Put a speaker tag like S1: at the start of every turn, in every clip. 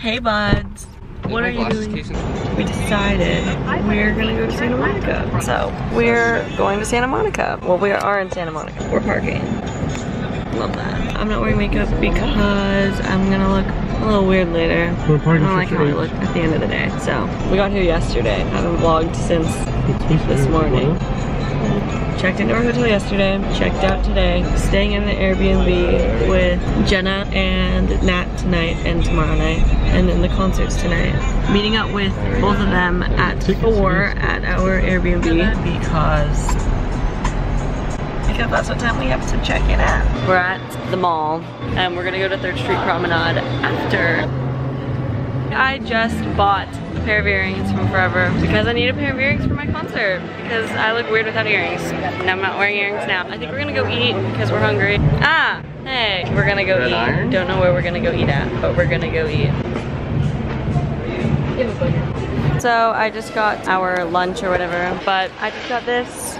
S1: Hey buds. What are you doing? We decided we're gonna go to Santa Monica. So we're going to Santa Monica. Well, we are in Santa Monica. We're parking. Love that. I'm not wearing makeup because I'm gonna look a little weird later.
S2: We're parking
S1: don't like how I look at the end of the day. So we got here yesterday. I haven't vlogged since this morning. Checked into our hotel yesterday, checked out today, staying in the Airbnb with Jenna and Nat tonight and tomorrow night, and then the concerts tonight. Meeting up with both of them at 4 at our Airbnb because because that's what time we have to check in at. We're at the mall and we're gonna go to 3rd Street Promenade after. I just bought a pair of earrings from Forever because I need a pair of earrings for my concert because I look weird without earrings. And I'm not wearing earrings now. I think we're gonna go eat because we're hungry. Ah, hey, we're gonna go
S2: Red
S1: eat.
S2: Iron?
S1: Don't know where we're gonna go eat at, but we're gonna go eat. So I just got our lunch or whatever, but I just got this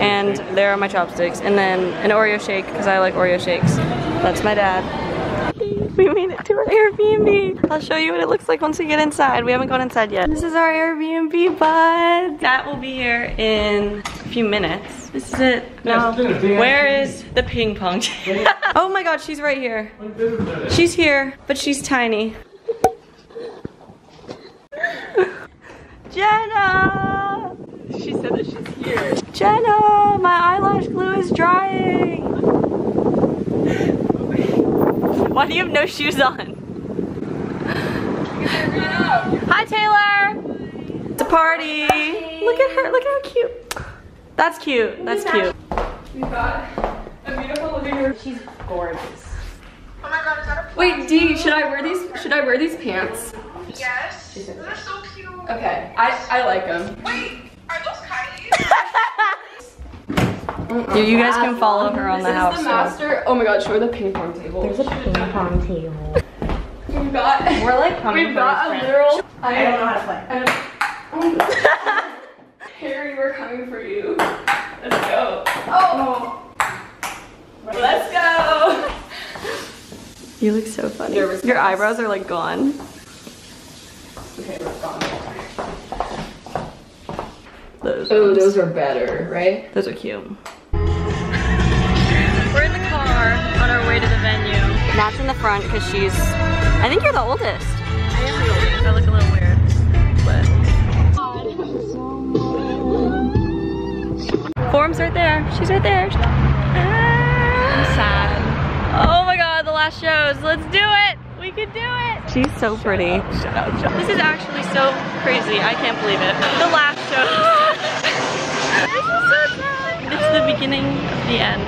S1: and there are my chopsticks and then an Oreo shake because I like Oreo shakes. That's my dad. We made it to our Airbnb. I'll show you what it looks like once we get inside. We haven't gone inside yet. This is our Airbnb, bud. That will be here in a few minutes. This is it. Now, where is the ping pong chair? oh my god, she's right here. She's here, but she's tiny. Jenna! She said that she's here. Jenna, my eyelash glue is drying. Why do you have no shoes on? Hi, Taylor. It's a party. Look at her. Look how cute. That's cute. That's cute. We've got a beautiful living room.
S3: She's gorgeous. Oh my god, is that a Wait, D, should I wear these? Should I wear these pants?
S4: Yes. They're so cute.
S3: Okay, I I like them.
S4: Wait, are those Kylie?
S1: You, you guys can follow her on
S3: This
S1: the
S3: is
S1: house.
S3: the
S1: tour.
S3: master. Oh my God, show her the ping pong table. There's a ping pong table. We've got.
S1: We're like coming
S3: We've
S1: for
S3: got a
S1: friend.
S3: literal. I don't know how to play. Harry, we're coming for you. Let's go. Oh. Let's go.
S1: You look so funny. Your eyebrows are like gone.
S3: Okay, we're gone.
S1: Those.
S3: Oh,
S1: ones.
S3: those are better, right?
S1: Those are cute. We're in the car on our way to the venue. Nat's in the front because she's, I think you're the oldest. I am the oldest. I look a little weird, but. Forum's right there. She's right there. I'm sad. Oh my god, the last shows. Let's do it. We can do it. She's so pretty. shut up This is actually so crazy. I can't believe it. The last shows. This is so sad. It's the beginning of the end.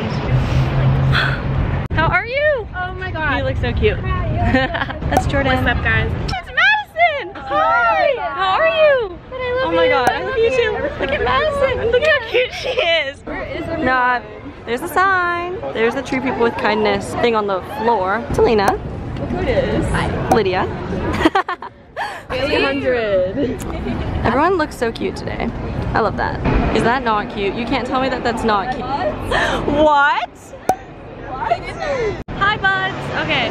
S1: How are you?
S5: Oh my god.
S1: You look so cute. That's Jordan.
S5: What's up, guys?
S1: It's Madison! Oh Hi! How are you? oh my god, I love you too. Look at Madison. Look how cute she is. Where is Not. There's the sign. There's the Treat People with Kindness thing on the floor. It's Alina. Look who it is. Hi. Lydia.
S3: 300.
S1: Everyone looks so cute today. I love that. Is that not cute? You can't tell me that that's not cute. What? Hi buds. Okay,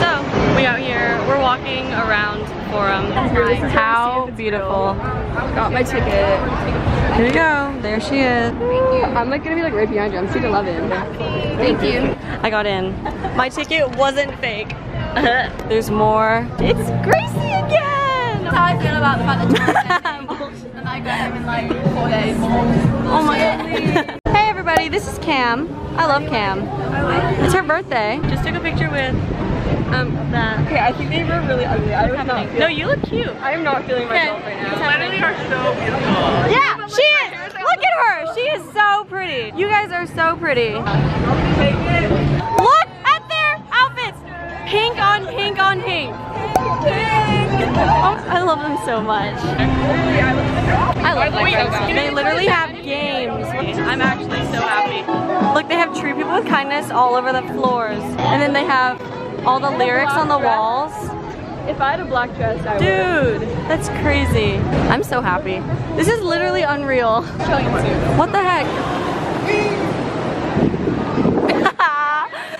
S1: so we out here. We're walking around Forum. How beautiful.
S3: Got my ticket.
S1: Here you go. There she is.
S3: I'm like gonna be like right behind you. I'm seat 11. Thank you.
S1: I got in. My ticket wasn't fake. There's more. It's Gracie again.
S5: That's how I feel about the fact that
S1: Bullshit.
S5: and I got in like four days.
S1: Oh my god. hey everybody, this is Cam. I love Cam. It's her birthday. Just took a picture with um that.
S3: Okay, I think they were really ugly. I was not.
S1: No, you look cute.
S3: I am not feeling
S1: Okay.
S3: myself right
S1: What's
S3: now.
S1: happening?
S4: are so beautiful.
S1: Yeah, she is. Look at her. She is so pretty. You guys are so pretty. Pink on pink on pink. Oh, I love them so much. I love them. They literally have games. I'm actually so happy. Look, they have Treat People with Kindness all over the floors. And then they have all the lyrics on the walls.
S3: If I had a black dress, I would.
S1: Dude, that's crazy. I'm so happy. This is literally unreal. What the heck?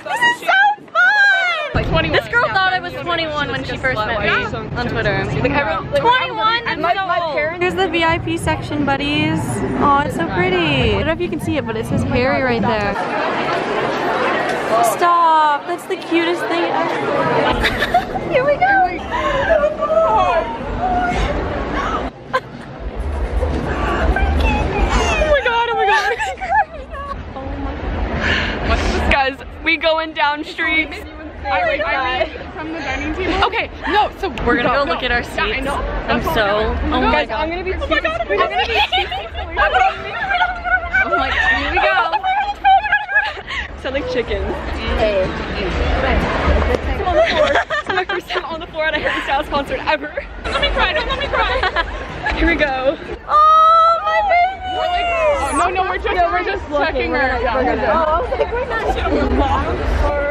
S1: this is so fun!
S3: Like 21.
S1: This girl thought I was 21 when she first met me on Twitter.
S3: Like, everyone, like,
S1: 21?
S3: And my, my parents.
S1: Here's the VIP section, buddies. Oh, it's so pretty. I don't know if you can see it, but it says Harry right there. Stop. That's the cutest thing ever. Here we go. We're gonna go look at our seats.
S5: Yeah, I know.
S1: I'm so. Oh my god.
S3: I'm gonna be. Oh
S5: my God,
S3: I'm gonna be.
S1: Oh my. Here we go.
S3: Sound like chickens. I'm on the floor. It's my first time on the floor at a Harry Styles concert ever. Let me cry, don't let me cry. Here we go.
S1: Oh my baby.
S5: Oh, no, no, we're just,
S3: No,
S5: we're just checking her.
S3: We're
S5: Yeah.
S3: gonna. Oh, I was like, we're not.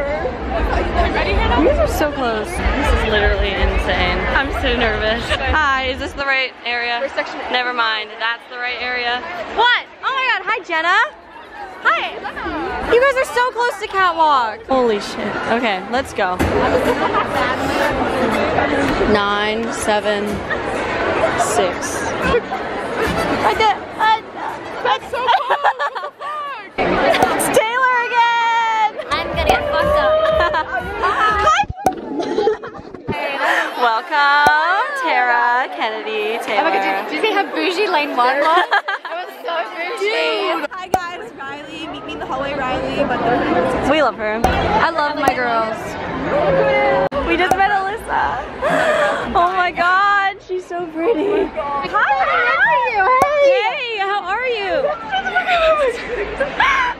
S5: Ready,
S1: You guys are so close. This is literally insane. I'm so nervous. Hi, is this the right area?
S3: We're section A.
S1: Never mind. That's the right area. What? Oh my god. Hi, Jenna. Hi. You guys are so close to catwalk. Holy shit. Okay, let's go. Nine, seven, six. I did. I,
S5: That's so cool.
S1: Welcome, Tara, Kennedy, Taylor.
S2: Did they have bougie lane one? it was so bougie.
S5: Hi guys, Riley. Meet me in the hallway, Riley. But they're
S1: We love her. I love my girls. We just met Alyssa. Oh my god, she's so pretty. Hi, how are you? Hey. Hey, how are you?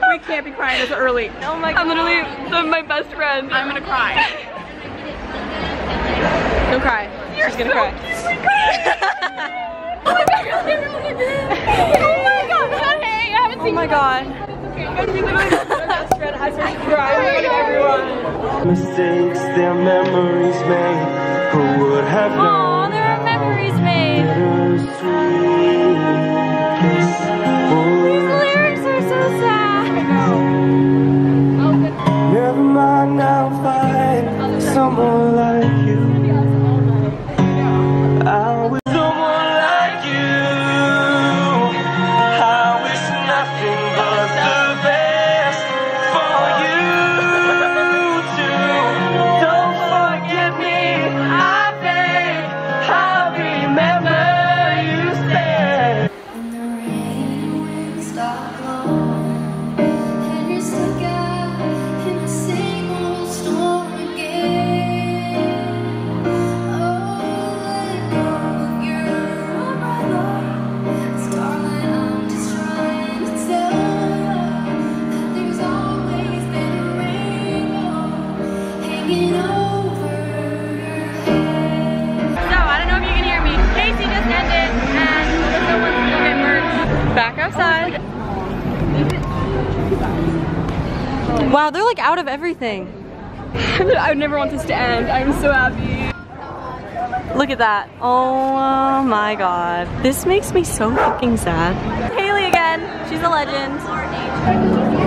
S3: We can't be crying this early.
S1: Oh my god.
S3: I'm literally my best friend.
S5: I'm gonna cry.
S3: Don't cry. She's gonna cry.
S1: Oh my god.
S3: best friend. Oh I started crying in front of everyone.
S6: mistakes their memories made. Who would have
S1: Aw,
S6: known
S7: stop
S3: I would never want this to end. I'm so happy.
S1: Look at that. Oh my god. This makes me so fucking sad. Haley again. She's a legend.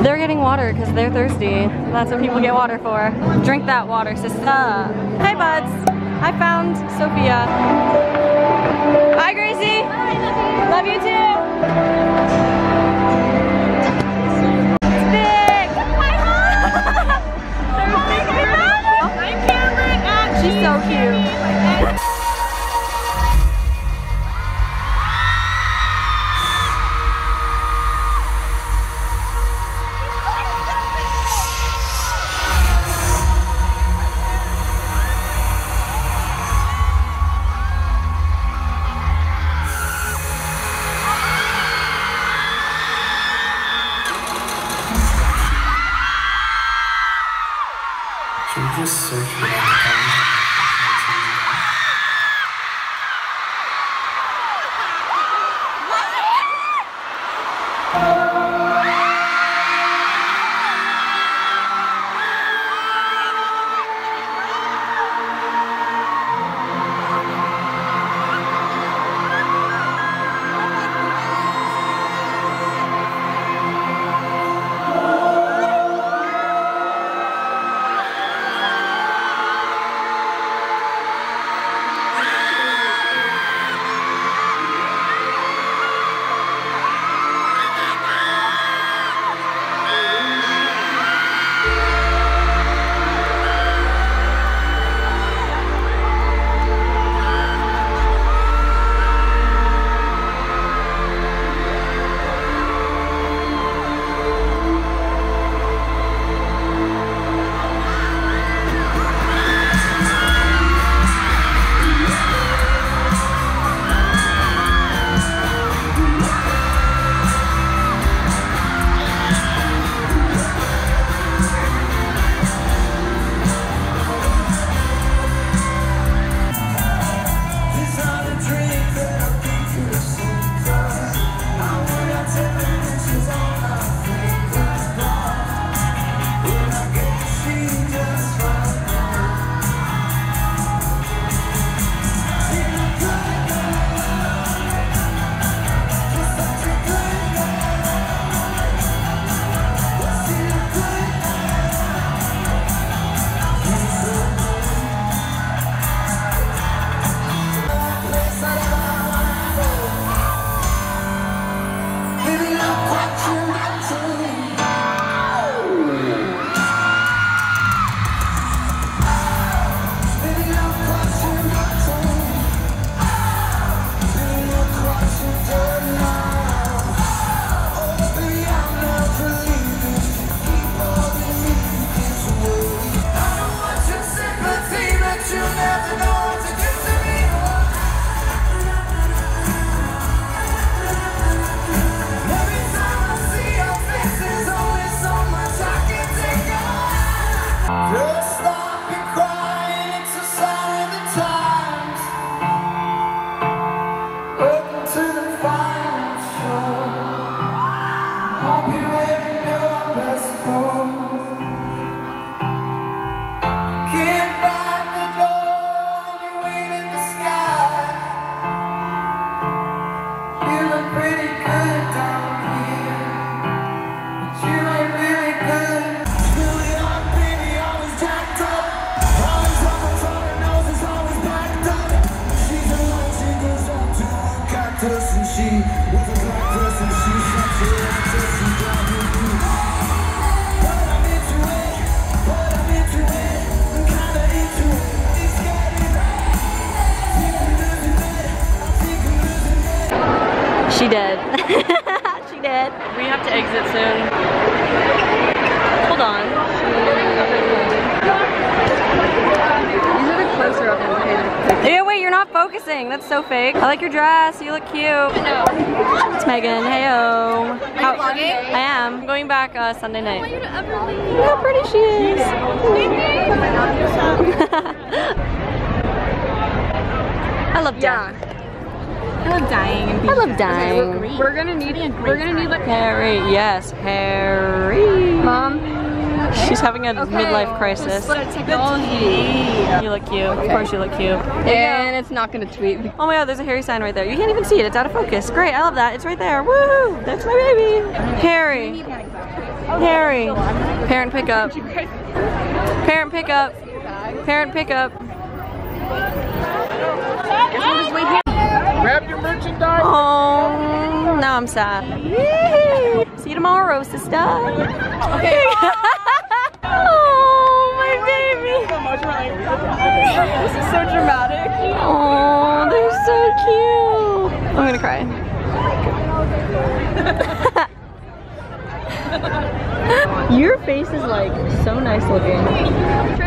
S1: They're getting water because they're thirsty. That's what people get water for. Drink that water, sister. Hi, buds. I found Sophia. Hi, Gracie. Love you too. She's so cute.
S6: She
S1: did. she did. We have to exit soon. Hold on.
S5: These are the closer up ones, okay?
S1: Yeah, wait, you're not focusing. That's so fake. I like your dress. You look cute. It's Megan. Heyo. How,
S5: vlogging?
S1: I am. I'm going back uh, Sunday night. Look how pretty she is. I love dying.
S5: I love dying and
S1: I love dying.
S5: We're gonna need we're gonna need like
S1: Harry, yes, Harry.
S5: mom.
S1: She's having a midlife crisis.
S5: technology.
S1: You look cute. Of course you look cute.
S5: And it's not gonna tweet.
S1: Oh my god, there's a Harry sign right there. You can't even see it. It's out of focus. Great, I love that. It's right there. Woo! That's my baby. Harry. Harry. Parent pickup. Parent pickup. Parent pickup.
S8: Grab your merchandise.
S1: Oh, now I'm sad. See you tomorrow, sister. Okay.
S5: This is so dramatic.
S1: Oh, they're so cute. I'm gonna cry. Your face is like so nice looking.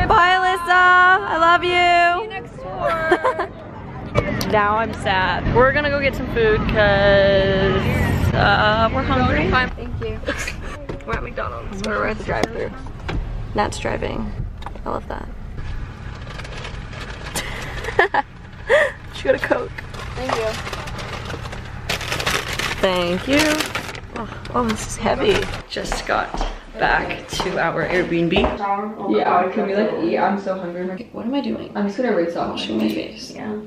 S1: Bye, Alyssa. I love you. Now I'm sad. We're gonna go get some food because uh, we're hungry.
S5: Thank you.
S1: We're at McDonald's. We're at the drive-thru. Nat's driving. I love that. she got a Coke.
S5: Thank you.
S1: Thank you. Oh, oh, this is heavy. Just got back to our Airbnb.
S5: Yeah, can we like eat? I'm so hungry.
S1: What am I doing?
S5: I'm just gonna rinse off
S1: Washing my face. Yeah.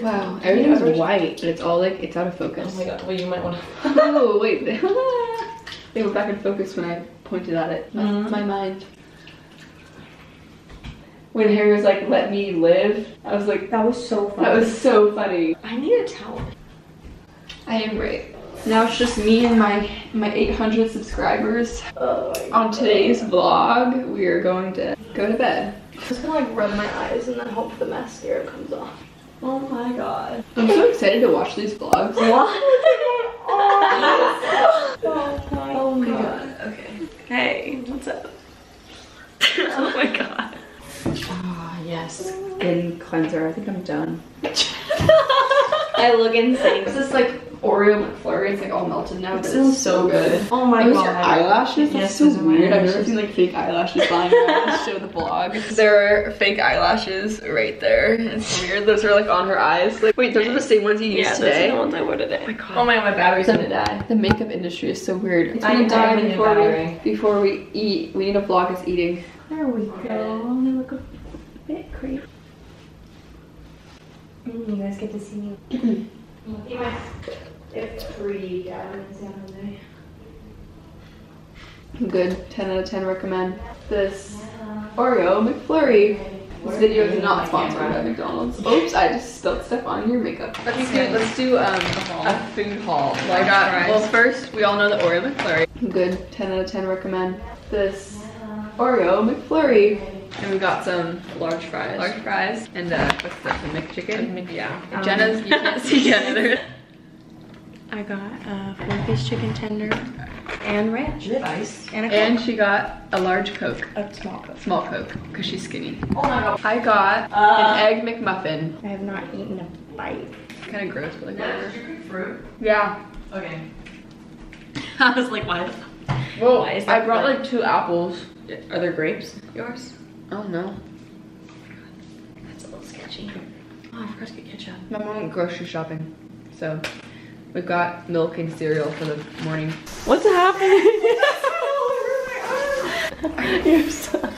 S5: Wow, Everything everything's white, but it's all like it's out of focus.
S1: Oh my god. Well, you might want to.
S5: oh wait, they, they went back in focus when I pointed at it. My,
S1: Mhm.
S5: my mind. When Harry was like, "Let me live," I was like,
S3: That was so funny.
S5: "That was so funny."
S3: I need a towel.
S5: I am great. Now it's just me and my my 800 subscribers.
S3: Oh
S5: On today's vlog, we are going to go to bed.
S3: I'm just gonna like rub my eyes and then hope the mascara comes off.
S1: Oh my god.
S5: I'm so excited to watch these vlogs.
S1: Oh, oh my god. Okay. Hey, what's up? oh my god.
S5: Yes. Skin cleanser. I think I'm done.
S3: I look insane.
S5: This is like Oreo McFlurry. It's like all melted now, but
S1: smells
S5: it's so good.
S1: Oh my
S5: Oh,
S1: god.
S5: your eyelashes? That's
S1: Yes,
S5: so
S1: those are
S5: weird. I've never seen like fake eyelashes lying around. I'll show the vlog. There are fake eyelashes right there. It's weird. Those are like on her eyes. Like, wait, those are the same ones you used
S1: Yeah, those
S5: today?
S1: are the ones I wore today.
S5: Oh my god.
S1: Oh my god, my battery's gonna die.
S5: The makeup industry is so weird. It's
S1: I-
S5: gonna
S1: I
S5: die
S1: have a new
S5: before we, before we eat. We need to vlog us eating.
S1: There we go. They look a bit creepy.
S3: Mm, you guys get to see me. It's pretty diamonds down there.
S5: Good. 10 out of 10 recommend. This Oreo McFlurry. This video is not sponsored by McDonald's. Oops, I just spilled stuff on your makeup. Let's do, let's do um, a food haul. I got, well first, we all know the Oreo McFlurry. Good. 10 out of 10 recommend. This Oreo McFlurry. And we got some large fries. Large fries. And uh, what's that, the McChicken? Yeah. Jenna's, you can't see Jenna.
S1: I got a four piece chicken tender and ranch.
S3: Ice.
S1: And a
S5: And she got a large Coke.
S1: a small cup.
S5: Small Coke, because she's skinny.
S1: Oh my god.
S5: I got
S1: Uh,
S5: an egg McMuffin.
S1: I have not eaten a bite.
S5: Kind of gross, but like whatever.
S1: fruit?
S5: Yeah.
S1: Okay. I was like, why?
S5: Well,
S1: Why is
S5: I brought
S1: fruit?
S5: like two apples.
S1: Are there grapes? Yours?
S5: Oh no.
S1: That's a little sketchy. Oh, I forgot to get ketchup.
S5: My mom went grocery shopping. So we've got milk and cereal for the morning.
S1: What's happening? You're so.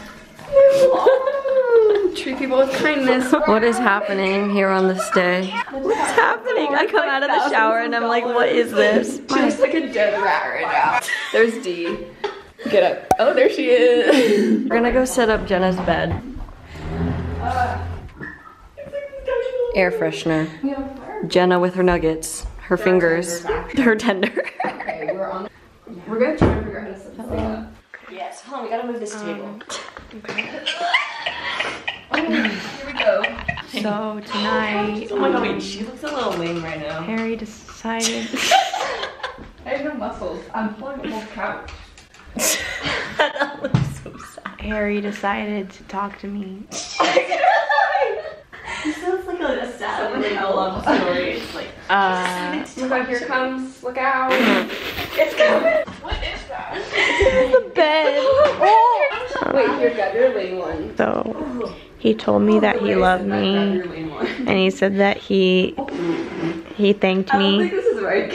S5: Treat people with kindness.
S1: What is happening here on this day? What's happening? I come out of the shower and I'm like, what is this?
S5: She looks like a dead rat right now. There's D. Get up. Oh, there she is.
S1: We're gonna go set up Jenna's bed. Air freshener. Jenna with her nuggets. Her fingers. Her tender.
S5: Okay, we're on. We're gonna try and figure out how to set this thing up.
S1: yes, hold on, we gotta move this um, table.
S5: Here we go.
S2: So tonight,
S1: Oh my god, wait, she looks a little lame right now.
S2: Harry decided.
S5: I have no muscles. I'm pulling the whole couch.
S1: That looks so sad.
S2: Harry decided to talk to me.
S1: This sounds like a, a sad like, a love story. It's like,
S2: Uh,
S5: Oh my god, here comes. Look out.
S1: it's coming.
S4: What is that?
S2: the bed.
S5: Wait, here, grab your lane one.
S2: So he told me that he loved me,
S5: your lane one.
S2: and he said that he he thanked
S5: I don't think
S2: me,
S5: this is right.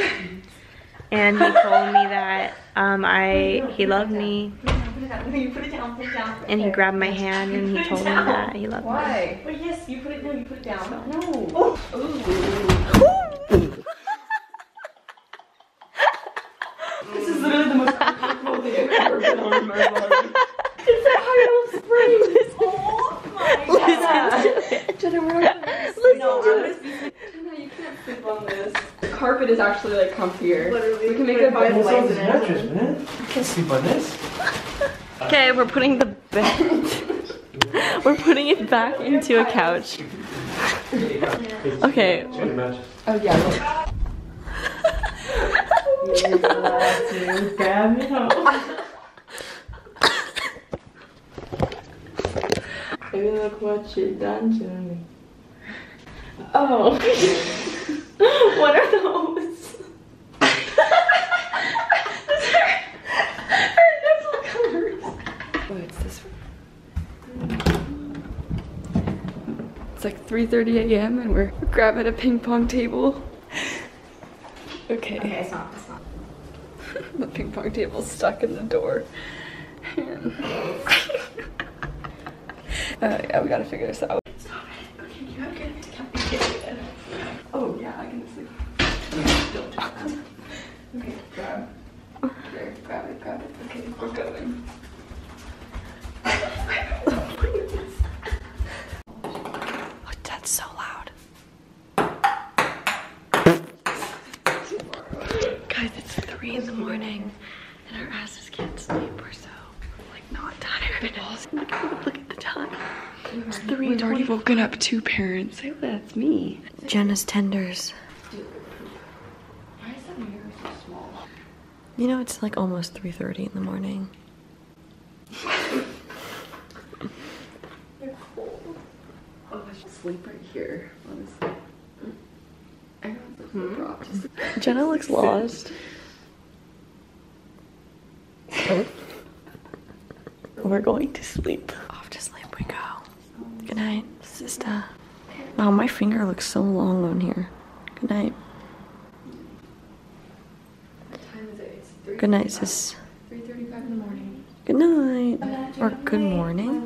S2: And he told me that um I he loved me,
S1: You put it down, put it down.
S2: and he grabbed my hand and he told me that he loved me.
S5: Why?
S1: Wait, yes, you put it, no, you put it down.
S5: No. Oh.
S1: This is literally the most uncomfortable thing I've ever been on in my life.
S5: It's a high spring.
S1: Oh my god.
S5: Jenna, we're not gonna
S1: Listen no, to it.
S5: Jenna, you can't sleep on this. The carpet is actually like comfier.
S1: Literally.
S5: We can make it a bed
S6: This
S5: like
S6: is mattress, man. I can't sleep on this.
S1: Okay, we're putting the bed. we're putting it back into a couch. Okay.
S6: Check the mattress.
S5: Oh yeah. Look.
S1: Grab me home. Look what you done to me. Oh. what are those? her nipple covers.
S5: Oh, it's this. It's like 3:30 a.m. and we're grabbing a ping pong table. Okay. Okay, it's not. It's not. the ping pong table's stuck in the door. Uh, yeah, we gotta figure this out. Stop it. Okay, you have to get it. Oh yeah, I can sleep. Don't do that. Okay, grab. Here, grab it, grab it. Okay, we're going.
S1: Oh, that's so loud. Guys, it's three in the morning and our asses can't sleep. We're so like not tired. Look at, look at the time. It's three
S5: We've already woken up two parents. Hey, that's me.
S1: Jenna's tenders.
S5: Why is that mirror so small?
S1: You know it's like almost 3:30 in the morning. They're cold.
S5: Oh, I should sleep right here, honestly. Everyone's like so dropped. Just
S1: Jenna looks lost. Oh. We're going to sleep. Off to sleep we go. Good night, sister. Wow, my finger looks so long on here. Good night.
S5: what time is it? It's three.
S1: Good night, sis.
S5: Three thirty-five in the morning.
S1: Good night. Or good morning.